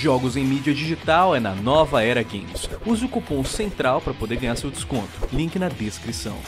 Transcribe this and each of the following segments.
Jogos em mídia digital é na Nova Era Games. Use o cupom CENTRAL para poder ganhar seu desconto. Link na descrição.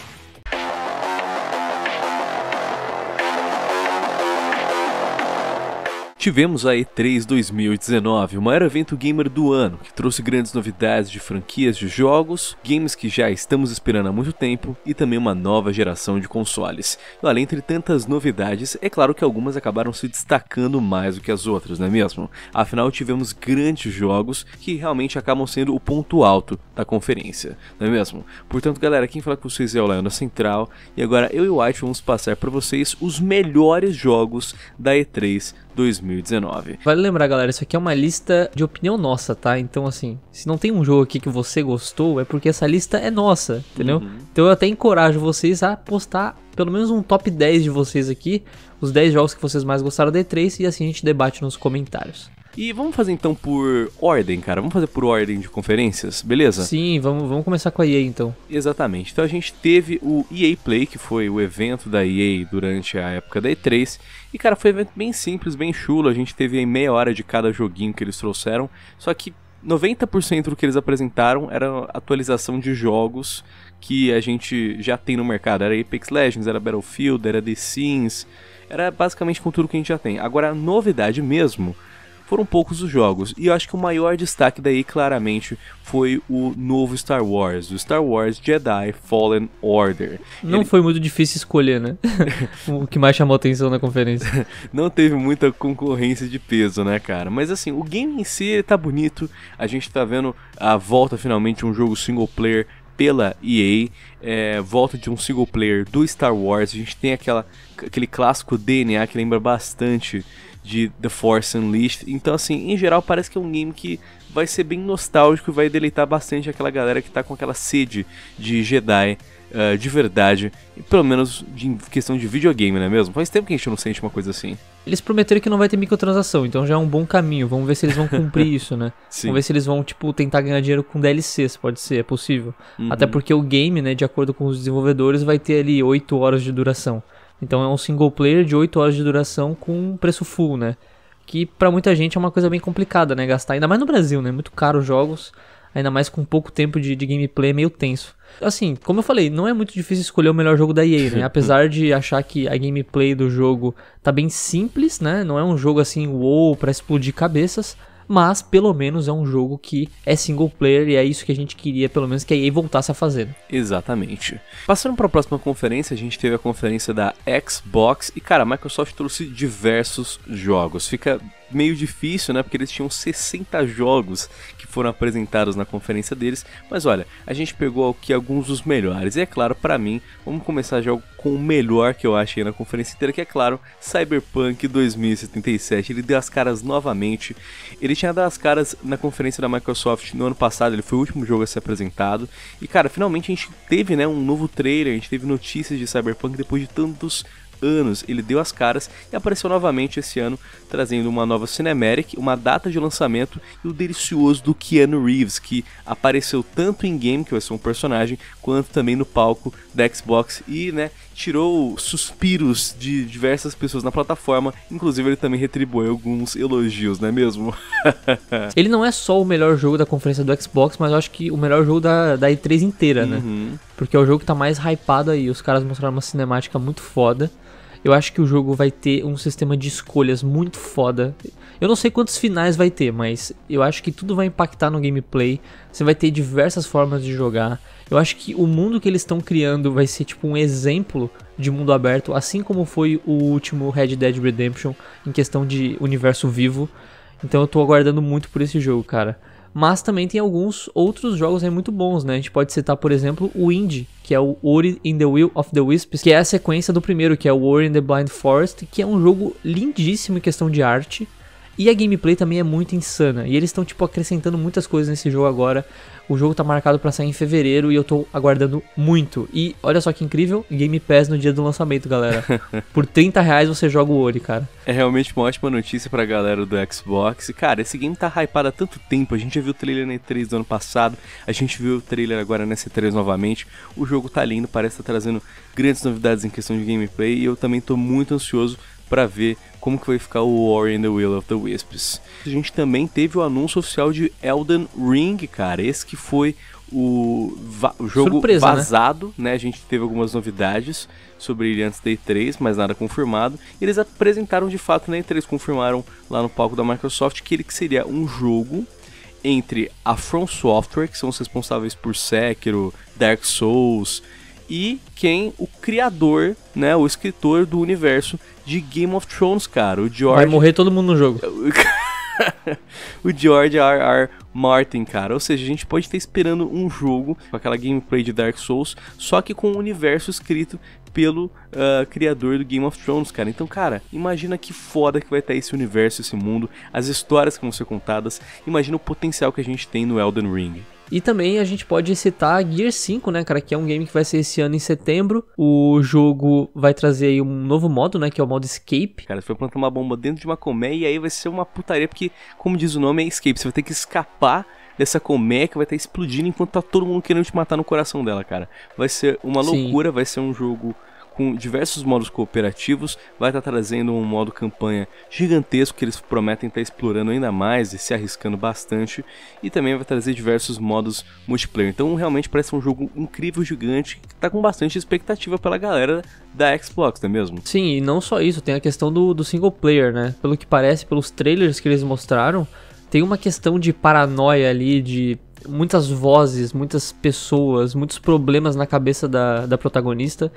Tivemos a E3 2019, o maior evento gamer do ano, que trouxe grandes novidades de franquias de jogos, games que já estamos esperando há muito tempo e também uma nova geração de consoles. E olha, entre tantas novidades, é claro que algumas acabaram se destacando mais do que as outras, não é mesmo? Afinal, tivemos grandes jogos que realmente acabam sendo o ponto alto da conferência, não é mesmo? Portanto, galera, quem fala com vocês é o Leandro Central e agora eu e o White vamos passar para vocês os melhores jogos da E3 2019. Vale lembrar, galera, isso aqui é uma lista de opinião nossa, tá? Então, assim, se não tem um jogo aqui que você gostou, é porque essa lista é nossa, entendeu? Uhum. Então eu até encorajo vocês a postar pelo menos um top 10 de vocês aqui, os 10 jogos que vocês mais gostaram da E3 e assim a gente debate nos comentários. E vamos fazer então por ordem, cara. Vamos fazer por ordem de conferências, beleza? Sim, vamos, vamos começar com a EA então. Exatamente. Então a gente teve o EA Play, que foi o evento da EA durante a época da E3. E cara, foi um evento bem simples, bem chulo. A gente teve aí meia hora de cada joguinho que eles trouxeram. Só que 90% do que eles apresentaram era atualização de jogos que a gente já tem no mercado. Era Apex Legends, era Battlefield, era The Sims. Era basicamente com tudo que a gente já tem. Agora, a novidade mesmo foram poucos os jogos. E eu acho que o maior destaque daí, claramente, foi o novo Star Wars, o Star Wars Jedi Fallen Order. Não Ele... foi muito difícil escolher, né? o que mais chamou atenção na conferência. Não teve muita concorrência de peso, né, cara? Mas assim, o game em si tá bonito. A gente tá vendo a volta finalmente de um jogo single player pela EA, é, volta de um single player do Star Wars. A gente tem aquela, aquele clássico DNA que lembra bastante de The Force Unleashed. Então, assim, em geral, parece que é um game que vai ser bem nostálgico e vai deleitar bastante aquela galera que tá com aquela sede de Jedi uh, de verdade, pelo menos de questão de videogame, não é mesmo? Faz tempo que a gente não sente uma coisa assim. Eles prometeram que não vai ter microtransação, então já é um bom caminho. Vamos ver se eles vão cumprir isso, né? Sim. Vamos ver se eles vão, tipo, tentar ganhar dinheiro com DLCs, pode ser, é possível. Uhum. Até porque o game, né, de acordo com os desenvolvedores, vai ter ali 8 horas de duração. Então é um single player de 8 horas de duração com preço full, né? Que para muita gente é uma coisa bem complicada, né? Gastar, ainda mais no Brasil, né? Muito caro os jogos, ainda mais com pouco tempo de, de gameplay, é meio tenso. Assim, como eu falei, não é muito difícil escolher o melhor jogo da EA, né? Apesar de achar que a gameplay do jogo tá bem simples, né? Não é um jogo assim, wow, pra explodir cabeças mas pelo menos é um jogo que é single player e é isso que a gente queria, pelo menos que a EA voltasse a fazer. Exatamente. Passando para a próxima conferência, a gente teve a conferência da Xbox e cara, a Microsoft trouxe diversos jogos. Fica meio difícil, né? Porque eles tinham 60 jogos que foram apresentados na conferência deles. Mas olha, a gente pegou aqui alguns dos melhores. E é claro, para mim, vamos começar já com o melhor que eu achei na conferência inteira, que é claro, Cyberpunk 2077. Ele deu as caras novamente. Ele tinha dado as caras na conferência da Microsoft no ano passado, ele foi o último jogo a ser apresentado. E cara, finalmente a gente teve, né, um novo trailer, a gente teve notícias de Cyberpunk depois de tantos anos. Ele deu as caras e apareceu novamente esse ano, trazendo uma nova Cinematic, uma data de lançamento e o delicioso do Keanu Reeves, que apareceu tanto em game, que vai ser um personagem, quanto também no palco da Xbox e, né, tirou suspiros de diversas pessoas na plataforma, inclusive ele também retribuiu alguns elogios, não é mesmo? ele não é só o melhor jogo da conferência do Xbox, mas eu acho que o melhor jogo da, da E3 inteira, né? Uhum. Porque é o jogo que tá mais hypado aí, os caras mostraram uma cinemática muito foda. Eu acho que o jogo vai ter um sistema de escolhas muito foda. Eu não sei quantos finais vai ter, mas eu acho que tudo vai impactar no gameplay. Você vai ter diversas formas de jogar. Eu acho que o mundo que eles estão criando vai ser tipo um exemplo de mundo aberto, assim como foi o último Red Dead Redemption em questão de universo vivo. Então eu tô aguardando muito por esse jogo, cara. Mas também tem alguns outros jogos aí muito bons, né? A gente pode citar, por exemplo, o Indie, que é o Ori in the Will of the Wisps, que é a sequência do primeiro, que é o Ori in the Blind Forest, que é um jogo lindíssimo em questão de arte. E a gameplay também é muito insana. E eles estão, tipo, acrescentando muitas coisas nesse jogo agora. O jogo tá marcado para sair em fevereiro e eu tô aguardando muito. E olha só que incrível, Game Pass no dia do lançamento, galera. Por 30 reais você joga o Ori, cara. É realmente uma ótima notícia pra galera do Xbox. Cara, esse game tá hypado há tanto tempo. A gente já viu o trailer na E3 do ano passado. A gente viu o trailer agora nessa E3 novamente. O jogo tá lindo, parece estar tá trazendo grandes novidades em questão de gameplay. E eu também tô muito ansioso para ver como que vai ficar o War in the Will of the Wisps. A gente também teve o anúncio oficial de Elden Ring, cara, esse que foi o, o jogo Surpresa, né? vazado, né? né? A gente teve algumas novidades sobre ele antes da E3, mas nada confirmado. E eles apresentaram de fato na E3, confirmaram lá no palco da Microsoft que ele que seria um jogo entre a From Software, que são os responsáveis por Sekiro, Dark Souls, e quem o criador, né, o escritor do universo de Game of Thrones, cara, o George. Vai morrer todo mundo no jogo. o George R. R. Martin, cara. Ou seja, a gente pode estar esperando um jogo com aquela gameplay de Dark Souls, só que com o um universo escrito pelo uh, criador do Game of Thrones, cara. Então, cara, imagina que foda que vai estar esse universo, esse mundo, as histórias que vão ser contadas. Imagina o potencial que a gente tem no Elden Ring. E também a gente pode citar Gear 5, né, cara, que é um game que vai ser esse ano em setembro. O jogo vai trazer aí um novo modo, né, que é o modo Escape. Cara, você vai plantar uma bomba dentro de uma colmeia e aí vai ser uma putaria, porque, como diz o nome, é Escape. Você vai ter que escapar dessa colmeia que vai estar explodindo enquanto tá todo mundo querendo te matar no coração dela, cara. Vai ser uma loucura, Sim. vai ser um jogo com diversos modos cooperativos, vai estar trazendo um modo campanha gigantesco que eles prometem estar explorando ainda mais e se arriscando bastante, e também vai trazer diversos modos multiplayer. Então realmente parece um jogo incrível, gigante, que está com bastante expectativa pela galera da Xbox, não é mesmo? Sim, e não só isso, tem a questão do, do single player, né? Pelo que parece, pelos trailers que eles mostraram, tem uma questão de paranoia ali, de muitas vozes, muitas pessoas, muitos problemas na cabeça da, da protagonista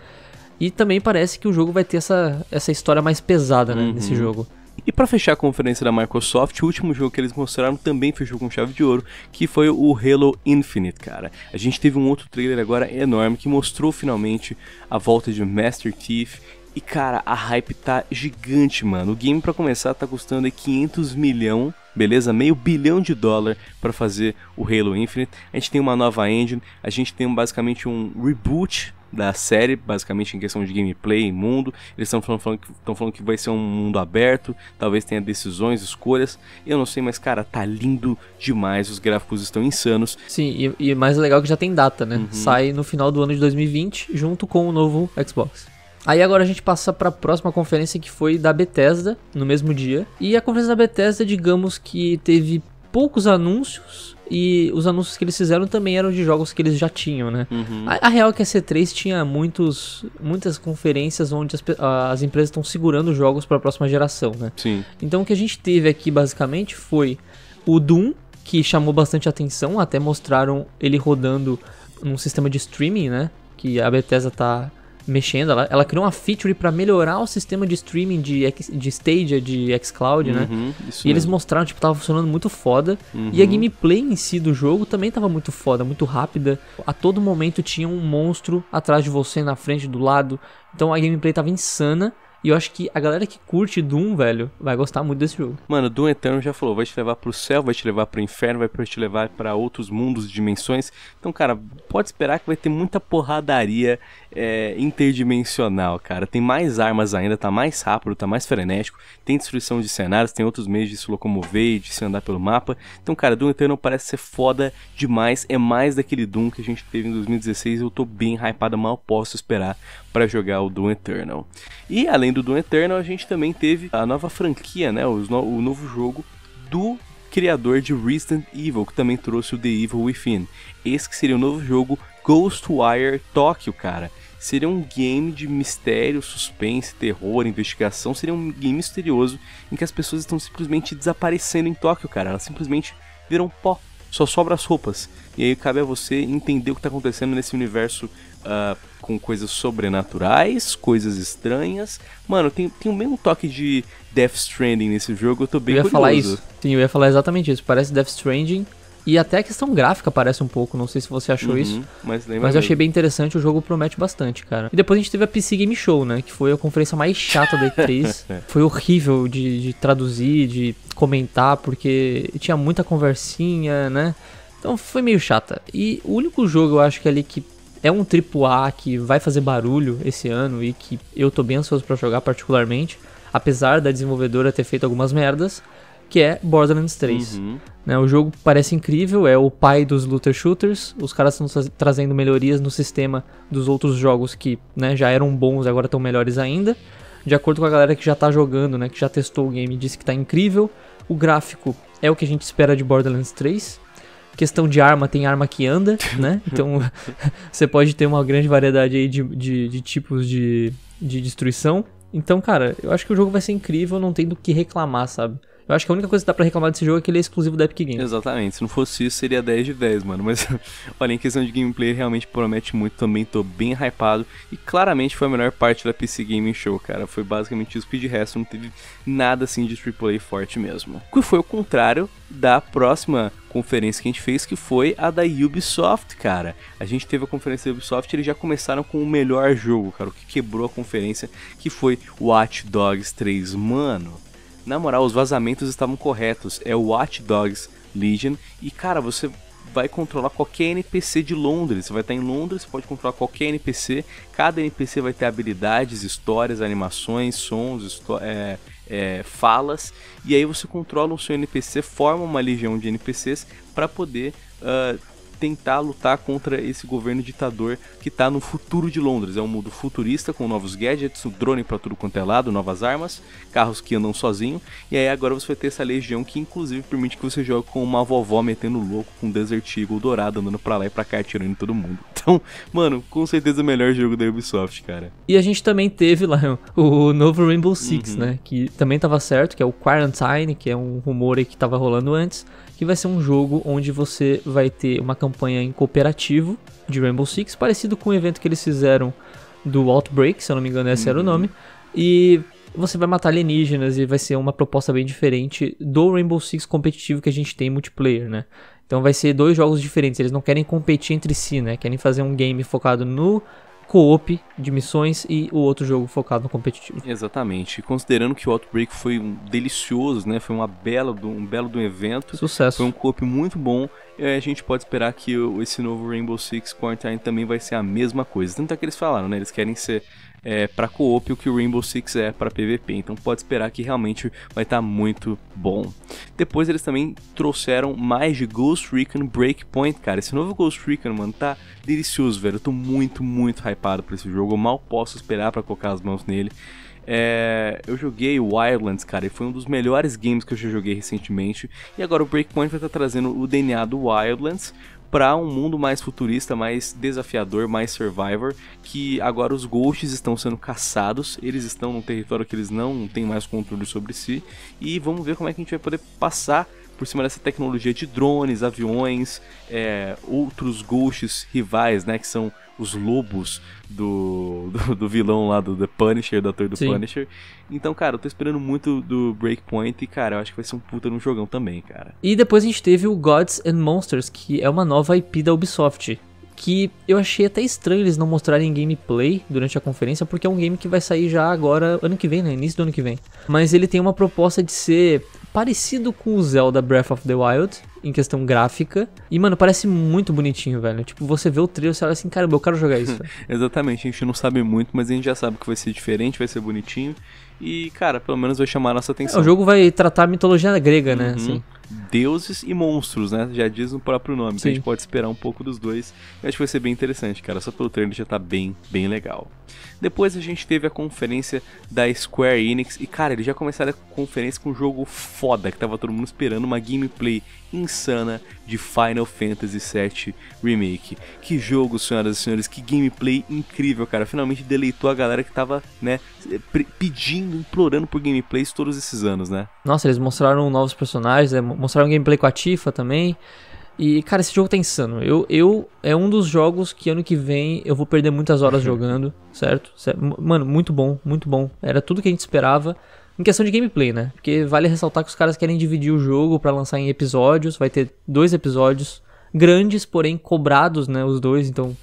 e também parece que o jogo vai ter essa, essa história mais pesada, né, uhum. nesse jogo. E para fechar a conferência da Microsoft, o último jogo que eles mostraram também fechou com chave de ouro, que foi o Halo Infinite, cara. A gente teve um outro trailer agora enorme que mostrou finalmente a volta de Master Chief. E cara, a hype tá gigante, mano. O game para começar tá custando 500 milhão, beleza? Meio bilhão de dólar para fazer o Halo Infinite. A gente tem uma nova engine, a gente tem basicamente um reboot da série, basicamente em questão de gameplay e mundo. Eles estão falando, falando, que, falando que vai ser um mundo aberto, talvez tenha decisões, escolhas. Eu não sei, mas cara, tá lindo demais. Os gráficos estão insanos. Sim, e, e mais legal que já tem data, né? Uhum. Sai no final do ano de 2020, junto com o novo Xbox. Aí agora a gente passa para a próxima conferência que foi da Bethesda, no mesmo dia. E a conferência da Bethesda, digamos que teve poucos anúncios, e os anúncios que eles fizeram também eram de jogos que eles já tinham, né? Uhum. A, a, real é que a C3 tinha muitos, muitas conferências onde as, as empresas estão segurando jogos para a próxima geração, né? Sim. Então o que a gente teve aqui basicamente foi o Doom, que chamou bastante atenção, até mostraram ele rodando num sistema de streaming, né? Que a Bethesda tá mexendo. Ela, ela criou uma feature para melhorar o sistema de streaming de, de Stadia, de xCloud, né? uhum, né? e mesmo. eles mostraram, tipo, tava funcionando muito foda. Uhum. E a gameplay em si do jogo também tava muito foda, muito rápida. A todo momento tinha um monstro atrás de você, na frente, do lado. Então a gameplay tava insana. E eu acho que a galera que curte Doom, velho, vai gostar muito desse jogo. Mano, Doom Eternal já falou, vai te levar pro céu, vai te levar pro inferno, vai te levar para outros mundos, dimensões. Então, cara, pode esperar que vai ter muita porradaria é, interdimensional, cara. Tem mais armas ainda, tá mais rápido, tá mais frenético. Tem destruição de cenários, tem outros meios de se locomover e de se andar pelo mapa. Então, cara, Doom Eternal parece ser foda demais. É mais daquele Doom que a gente teve em 2016. Eu tô bem hypado, mal posso esperar para jogar o Doom Eternal. E além do Doom Eternal, a gente também teve a nova franquia, né? O, novo jogo do criador de Resident Evil, que também trouxe o The Evil Within. Esse que seria o novo jogo Ghostwire Tokyo, cara. Seria um game de mistério, suspense, terror, investigação. Seria um game misterioso em que as pessoas estão simplesmente desaparecendo em Tóquio, cara. Elas simplesmente viram pó. Só sobra as roupas. E aí cabe a você entender o que está acontecendo nesse universo uh, com coisas sobrenaturais, coisas estranhas. Mano, tem, tem bem um toque de Death Stranding nesse jogo, eu tô bem eu ia curioso. falar isso. Sim, eu ia falar exatamente isso. Parece Death Stranding. E até a questão gráfica parece um pouco, não sei se você achou uhum, isso. Mas, mas eu achei bem interessante, o jogo promete bastante, cara. E depois a gente teve a PC Game Show, né? Que foi a conferência mais chata da E3. foi horrível de, de traduzir, de comentar, porque tinha muita conversinha, né? Então foi meio chata. E o único jogo eu acho que ali que é um AAA que vai fazer barulho esse ano e que eu tô bem ansioso para jogar particularmente, apesar da desenvolvedora ter feito algumas merdas, que é Borderlands 3. Uhum. Né, o jogo parece incrível, é o pai dos looter shooters, os caras estão tra trazendo melhorias no sistema dos outros jogos que né, já eram bons e agora estão melhores ainda. de acordo com a galera que já tá jogando, né, que já testou o game, disse que tá incrível. O gráfico é o que a gente espera de Borderlands 3. Questão de arma, tem arma que anda, né? Então você pode ter uma grande variedade aí de, de, de tipos de, de destruição. Então, cara, eu acho que o jogo vai ser incrível, não tem do que reclamar, sabe? Eu acho que a única coisa que dá pra reclamar desse jogo é que ele é exclusivo da Epic Games. Exatamente, se não fosse isso seria 10 de 10, mano. Mas, olha, em questão de gameplay, realmente promete muito. Também tô bem hypado. E claramente foi a melhor parte da PC Gaming Show, cara. Foi basicamente o speed resto, não teve nada assim de AAA forte mesmo. Que foi o contrário da próxima conferência que a gente fez, que foi a da Ubisoft, cara. A gente teve a conferência da Ubisoft e eles já começaram com o melhor jogo, cara, o que quebrou a conferência, que foi Watch Dogs 3. Mano, na moral, os vazamentos estavam corretos. É o Watch Dogs Legion. E cara, você vai controlar qualquer NPC de Londres. Você vai estar em Londres, você pode controlar qualquer NPC. Cada NPC vai ter habilidades, histórias, animações, sons, é, é, falas. E aí você controla o seu NPC, forma uma legião de NPCs para poder uh, tentar lutar contra esse governo ditador que está no futuro de Londres. É um mundo futurista com novos gadgets, um drone para tudo quanto é lado, novas armas, carros que andam sozinho. E aí agora você vai ter essa legião que inclusive permite que você jogue com uma vovó metendo louco com um Desert Eagle dourado andando para lá e para cá atirando em todo mundo. Então, mano, com certeza o melhor jogo da Ubisoft, cara. E a gente também teve lá o novo Rainbow Six, uhum. né? Que também tava certo, que é o Quarantine, que é um rumor aí que tava rolando antes que vai ser um jogo onde você vai ter uma campanha em cooperativo de Rainbow Six, parecido com o evento que eles fizeram do Outbreak, se eu não me engano esse uhum. era o uhum. nome, e você vai matar alienígenas e vai ser uma proposta bem diferente do Rainbow Six competitivo que a gente tem multiplayer, né? Então vai ser dois jogos diferentes, eles não querem competir entre si, né? Querem fazer um game focado no co-op de missões e o outro jogo focado no competitivo. Exatamente. Considerando que o Outbreak foi um delicioso, né? Foi uma bela do, um belo do evento. Sucesso. Foi um co-op muito bom. E a gente pode esperar que esse novo Rainbow Six Quarantine também vai ser a mesma coisa. Tanto é que eles falaram, né? Eles querem ser é, para co-op o que o Rainbow Six é para PVP. Então pode esperar que realmente vai estar tá muito bom. Depois eles também trouxeram mais de Ghost Recon Breakpoint, cara. Esse novo Ghost Recon, mano, tá delicioso, velho. Eu tô muito, muito hypado por esse jogo. Eu mal posso esperar para colocar as mãos nele. É, eu joguei Wildlands, cara, e foi um dos melhores games que eu já joguei recentemente. E agora o Breakpoint vai estar tá trazendo o DNA do Wildlands, para um mundo mais futurista, mais desafiador, mais survivor, que agora os ghosts estão sendo caçados, eles estão num território que eles não têm mais controle sobre si, e vamos ver como é que a gente vai poder passar por cima dessa tecnologia de drones, aviões, é, outros ghosts rivais, né, que são os lobos do, do, do, vilão lá do The Punisher, do ator do Sim. Punisher. Então, cara, eu tô esperando muito do Breakpoint e, cara, eu acho que vai ser um puta no jogão também, cara. E depois a gente teve o Gods and Monsters, que é uma nova IP da Ubisoft. Que eu achei até estranho eles não mostrarem gameplay durante a conferência, porque é um game que vai sair já agora, ano que vem, né? Início do ano que vem. Mas ele tem uma proposta de ser parecido com o Zelda Breath of the Wild, em questão gráfica. E, mano, parece muito bonitinho, velho. Tipo, você vê o trailer e você olha assim, caramba, eu quero jogar isso. Exatamente, a gente não sabe muito, mas a gente já sabe que vai ser diferente, vai ser bonitinho. E, cara, pelo menos vai chamar a nossa atenção. É, o jogo vai tratar a mitologia grega, né? Uhum. Assim. Deuses e monstros, né? Já diz no próprio nome. Então a gente pode esperar um pouco dos dois. Eu acho que vai ser bem interessante, cara. Só pelo trailer já tá bem, bem legal. Depois a gente teve a conferência da Square Enix. E, cara, eles já começaram a conferência com um jogo foda que tava todo mundo esperando. Uma gameplay insana de Final Fantasy VII Remake. Que jogo, senhoras e senhores. Que gameplay incrível, cara. Finalmente deleitou a galera que tava, né, pedindo, implorando por gameplays todos esses anos, né? Nossa, eles mostraram novos personagens, né? Mostraram gameplay com a Tifa também. E, cara, esse jogo tá insano. Eu, eu é um dos jogos que ano que vem eu vou perder muitas horas jogando, certo? Mano, muito bom, muito bom. Era tudo que a gente esperava. Em questão de gameplay, né? Porque vale ressaltar que os caras querem dividir o jogo para lançar em episódios. Vai ter dois episódios grandes, porém cobrados, né? Os dois, então.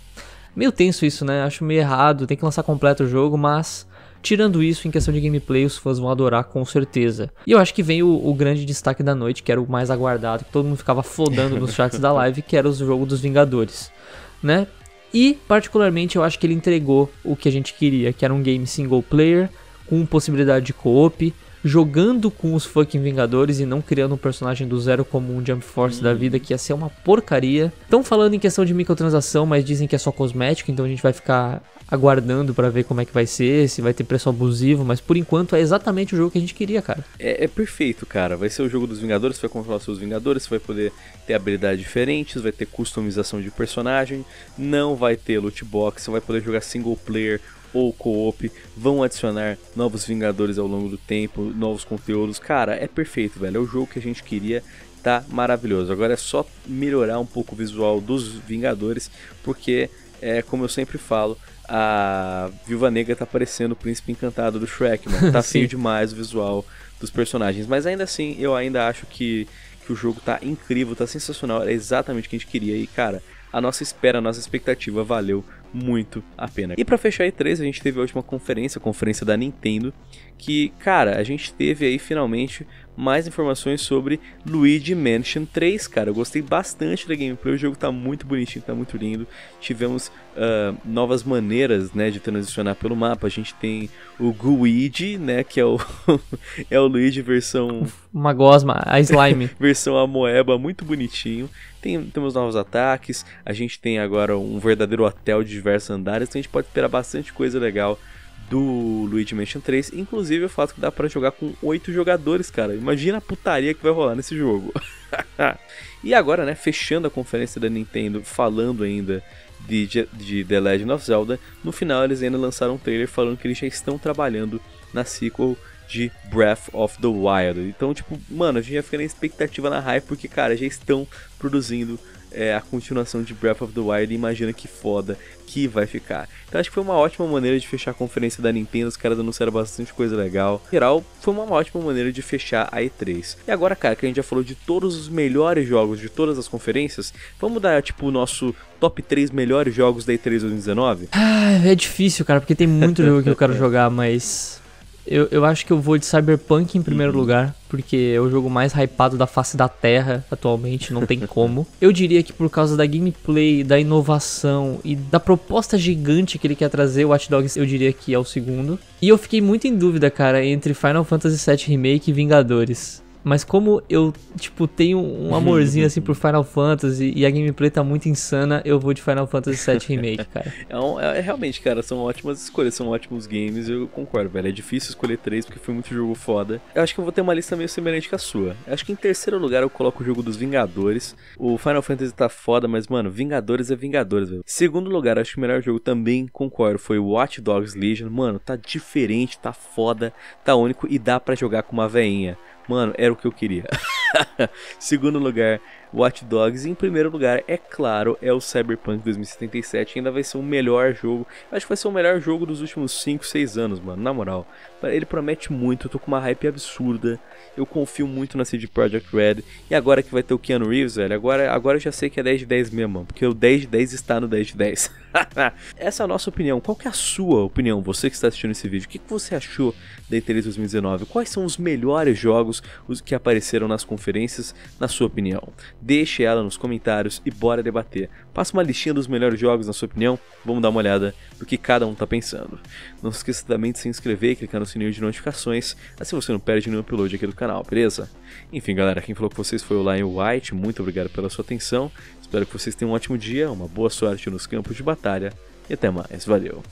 Meio tenso isso, né? Acho meio errado. Tem que lançar completo o jogo, mas Tirando isso, em questão de gameplay, os fãs vão adorar com certeza. E eu acho que vem o, o grande destaque da noite, que era o mais aguardado, que todo mundo ficava fodando nos chats da live, que era o jogo dos Vingadores, né? E, particularmente, eu acho que ele entregou o que a gente queria, que era um game single player, com possibilidade de co-op, jogando com os fucking Vingadores e não criando um personagem do zero como um Jump Force uhum. da vida, que ia ser uma porcaria. Estão falando em questão de microtransação, mas dizem que é só cosmético, então a gente vai ficar aguardando para ver como é que vai ser, se vai ter preço abusivo, mas por enquanto é exatamente o jogo que a gente queria, cara. É, é perfeito, cara. Vai ser o jogo dos Vingadores, você vai controlar seus Vingadores, você vai poder ter habilidades diferentes, vai ter customização de personagem, não vai ter loot box, você vai poder jogar single player ou co-op, vão adicionar novos Vingadores ao longo do tempo, novos conteúdos. Cara, é perfeito, velho. É o jogo que a gente queria, tá maravilhoso. Agora é só melhorar um pouco o visual dos Vingadores, porque é como eu sempre falo, a Viúva Negra tá parecendo o príncipe encantado do Shrek, mano. Tá feio demais o visual dos personagens, mas ainda assim, eu ainda acho que, que o jogo tá incrível, tá sensacional, é exatamente o que a gente queria e, cara, a nossa espera, a nossa expectativa valeu muito a pena. E para fechar a E3, a gente teve a última conferência, a conferência da Nintendo, que, cara, a gente teve aí finalmente mais informações sobre Luigi Mansion 3, cara. Eu gostei bastante da gameplay, o jogo tá muito bonitinho, tá muito lindo. Tivemos uh, novas maneiras, né, de transicionar pelo mapa. A gente tem o Guigi, né, que é o é o Luigi versão uma gosma, a slime, versão amoeba, muito bonitinho. Tem, temos novos ataques, a gente tem agora um verdadeiro hotel de diversos andares, então a gente pode esperar bastante coisa legal do Luigi Mansion 3, inclusive o fato que dá para jogar com oito jogadores, cara. Imagina a putaria que vai rolar nesse jogo. e agora, né, fechando a conferência da Nintendo, falando ainda de, de The Legend of Zelda, no final eles ainda lançaram um trailer falando que eles já estão trabalhando na sequel de Breath of the Wild. Então, tipo, mano, a gente já fica na expectativa na hype porque, cara, já estão produzindo é, a continuação de Breath of the Wild e imagina que foda que vai ficar. Então acho que foi uma ótima maneira de fechar a conferência da Nintendo, os caras anunciaram bastante coisa legal. Em geral, foi uma ótima maneira de fechar a E3. E agora, cara, que a gente já falou de todos os melhores jogos de todas as conferências, vamos dar tipo o nosso top 3 melhores jogos da E3 2019? Ah, é difícil, cara, porque tem muito jogo que eu quero jogar, mas eu, eu acho que eu vou de Cyberpunk em primeiro uhum. lugar, porque é o jogo mais hypado da face da Terra atualmente, não tem como. eu diria que por causa da gameplay, da inovação e da proposta gigante que ele quer trazer, o Watch Dogs eu diria que é o segundo. E eu fiquei muito em dúvida, cara, entre Final Fantasy VII Remake e Vingadores. Mas como eu, tipo, tenho um amorzinho assim por Final Fantasy e a gameplay tá muito insana, eu vou de Final Fantasy VII Remake, cara. É, um, é, realmente, cara, são ótimas escolhas, são ótimos games, eu concordo, velho. É difícil escolher três porque foi muito jogo foda. Eu acho que eu vou ter uma lista meio semelhante com a sua. Eu acho que em terceiro lugar eu coloco o jogo dos Vingadores. O Final Fantasy tá foda, mas, mano, Vingadores é Vingadores, velho. Segundo lugar, acho que o melhor jogo também, concordo, foi o Watch Dogs Legion. Mano, tá diferente, tá foda, tá único e dá para jogar com uma veinha. Mano, era o que eu queria. Segundo lugar, Watch Dogs. Em primeiro lugar, é claro, é o Cyberpunk 2077. Ainda vai ser o melhor jogo. Acho que vai ser o melhor jogo dos últimos 5, 6 anos, mano. Na moral. Ele promete muito. Eu tô com uma hype absurda. Eu confio muito na CD Projekt Red. E agora que vai ter o Keanu Reeves, velho. Agora, agora eu já sei que é 10 de 10 mesmo, mano. Porque o 10 de 10 está no 10 de 10. Essa é a nossa opinião. Qual que é a sua opinião? Você que está assistindo esse vídeo. O que, que você achou da E3 2019? Quais são os melhores jogos os que apareceram nas conferências, na sua opinião? Deixe ela nos comentários e bora debater. Passa uma listinha dos melhores jogos na sua opinião, vamos dar uma olhada do que cada um tá pensando. Não se esqueça também de se inscrever e clicar no sininho de notificações, assim você não perde nenhum upload aqui do canal, beleza? Enfim galera, quem falou com vocês foi o Lion White, muito obrigado pela sua atenção, espero que vocês tenham um ótimo dia, uma boa sorte nos campos de batalha e até mais, valeu!